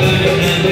Abraham